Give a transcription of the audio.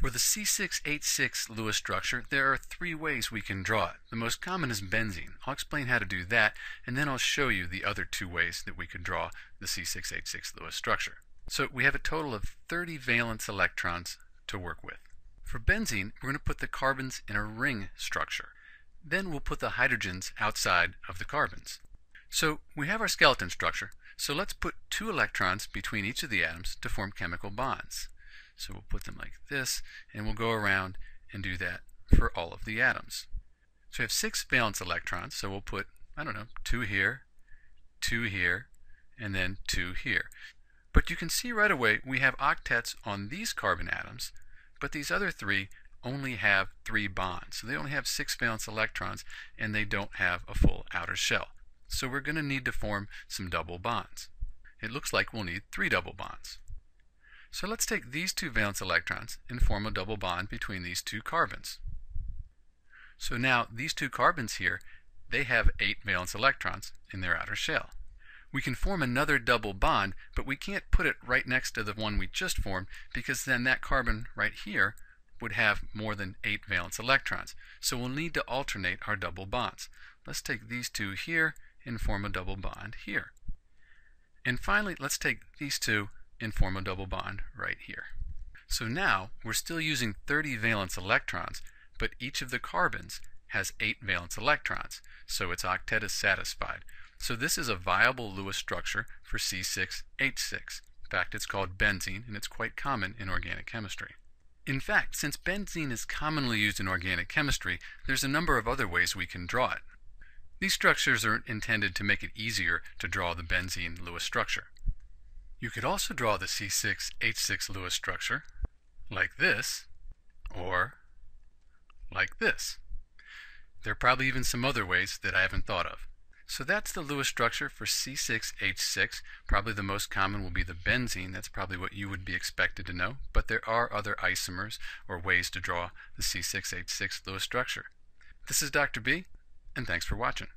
For the C6H6 Lewis structure, there are three ways we can draw it. The most common is benzene. I'll explain how to do that, and then I'll show you the other two ways that we can draw the C6H6 Lewis structure. So we have a total of 30 valence electrons to work with. For benzene, we're going to put the carbons in a ring structure. Then we'll put the hydrogens outside of the carbons. So we have our skeleton structure, so let's put two electrons between each of the atoms to form chemical bonds. So we'll put them like this, and we'll go around and do that for all of the atoms. So we have six valence electrons, so we'll put, I don't know, two here, two here, and then two here. But you can see right away we have octets on these carbon atoms, but these other three only have three bonds. So they only have six valence electrons, and they don't have a full outer shell. So we're going to need to form some double bonds. It looks like we'll need three double bonds. So let's take these two valence electrons and form a double bond between these two carbons. So now these two carbons here, they have eight valence electrons in their outer shell. We can form another double bond, but we can't put it right next to the one we just formed because then that carbon right here would have more than eight valence electrons. So we'll need to alternate our double bonds. Let's take these two here and form a double bond here. And finally, let's take these two and form a double bond right here. So now we're still using 30 valence electrons, but each of the carbons has 8 valence electrons, so its octet is satisfied. So this is a viable Lewis structure for C6H6. In fact, it's called benzene, and it's quite common in organic chemistry. In fact, since benzene is commonly used in organic chemistry, there's a number of other ways we can draw it. These structures are intended to make it easier to draw the benzene Lewis structure. You could also draw the C6H6 Lewis structure like this or like this. There are probably even some other ways that I haven't thought of. So that's the Lewis structure for C6H6. Probably the most common will be the benzene. That's probably what you would be expected to know. But there are other isomers or ways to draw the C6H6 Lewis structure. This is Dr. B, and thanks for watching.